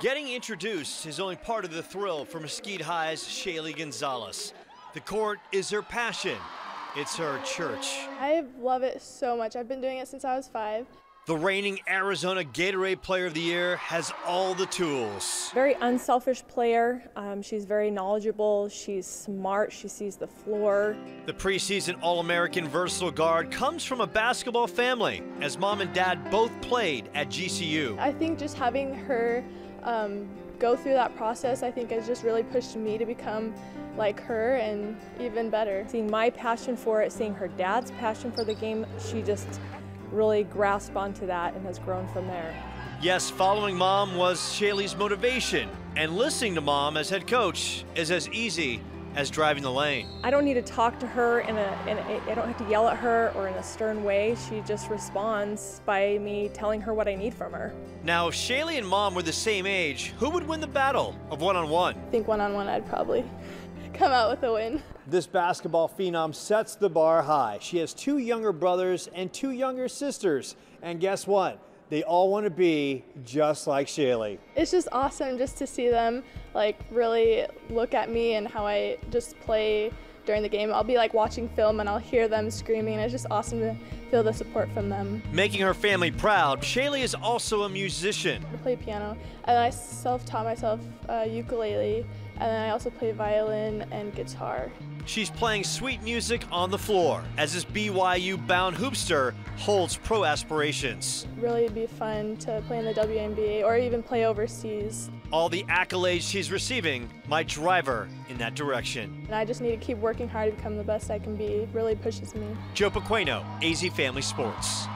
Getting introduced is only part of the thrill for Mesquite High's Shaylee Gonzales. The court is her passion. It's her church. I love it so much. I've been doing it since I was five. The reigning Arizona Gatorade Player of the Year has all the tools. Very unselfish player. Um, she's very knowledgeable. She's smart. She sees the floor. The preseason All American versatile guard comes from a basketball family, as mom and dad both played at GCU. I think just having her um, go through that process, I think has just really pushed me to become like her and even better. Seeing my passion for it, seeing her dad's passion for the game, she just really grasped onto that and has grown from there. Yes, following mom was Shaylee's motivation, and listening to mom as head coach is as easy as driving the lane. I don't need to talk to her in a, in a, I don't have to yell at her or in a stern way. She just responds by me telling her what I need from her. Now, if Shaylee and mom were the same age, who would win the battle of one-on-one? I think one-on-one I'd probably come out with a win. This basketball phenom sets the bar high. She has two younger brothers and two younger sisters. And guess what? They all want to be just like Shaylee. It's just awesome just to see them like really look at me and how I just play during the game. I'll be like watching film and I'll hear them screaming and it's just awesome to feel the support from them. Making her family proud, Shaylee is also a musician. I play piano and I self-taught myself uh, ukulele and then I also play violin and guitar. She's playing sweet music on the floor as this BYU bound hoopster holds pro aspirations. Really it'd be fun to play in the WNBA or even play overseas. All the accolades she's receiving might drive her in that direction. And I just need to keep working hard to become the best I can be. It really pushes me. Joe Paqueno, AZ Family Sports.